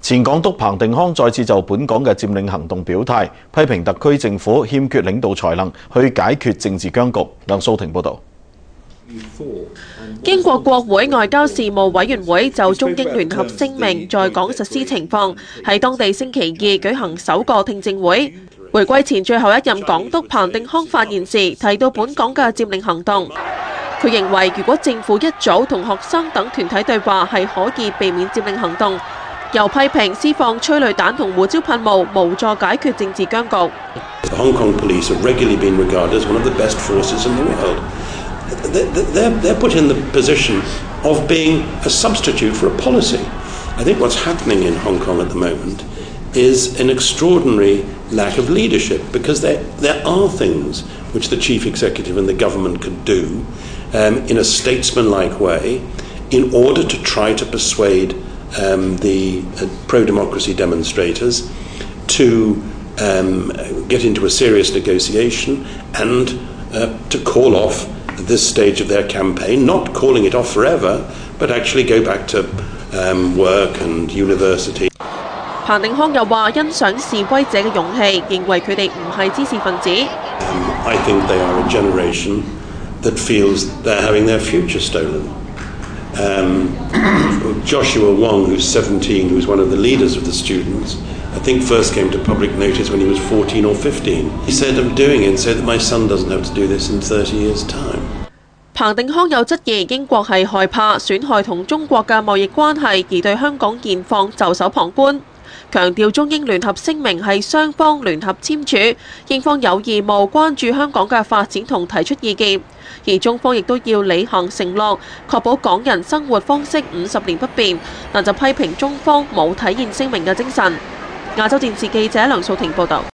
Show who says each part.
Speaker 1: 前港督彭定康再次就本港嘅佔領行動表態，批評特區政府欠缺領導才能去解決政治僵局。梁素婷報導。
Speaker 2: 英國國會外交事務委員會就中英聯合聲明在港實施情況，喺當地星期二舉行首個聽證會。回歸前最後一任港督彭定康發言時提到本港嘅佔領行動，佢認為如果政府一早同學生等團體對話係可以避免佔領行動，又批评施放催泪弹同胡椒喷雾无助解决政治僵局。
Speaker 3: The Hong Kong police have regularly been regarded as one of the best forces in the world. They're, they're put in the position of being a substitute for a policy. I think what's happening in Hong Kong at the moment is an extraordinary lack of leadership because there, there are things which the chief executive and the government could do um, in a statesmanlike way in order to try to persuade um, the uh, pro democracy demonstrators to um, get into a serious negotiation and uh, to call off this stage of their campaign, not calling it off forever, but actually go back to um, work and university.
Speaker 2: 彭定康又话欣赏示威者嘅勇气，认为佢哋唔系知识分子。
Speaker 3: Um, I think they are a generation that feels they're having their future stolen. Um, Joshua Wong, who's 17, who's one of the leaders of the students, I think first came to public notice when he was 14 or 15. He said, I'm doing it so that my son doesn't have to do this in 30 years' time.
Speaker 2: 彭定康又质疑英国系害怕损害同中国嘅贸易关系，而对香港现况袖手旁观。 強調中英聯合聲明係雙方聯合簽署，英方有義務關注香港嘅發展同提出意見，而中方亦都要履行承諾，確保港人生活方式五十年不變。但就批評中方冇體現聲明嘅精神。亞洲電視記者梁素婷報道。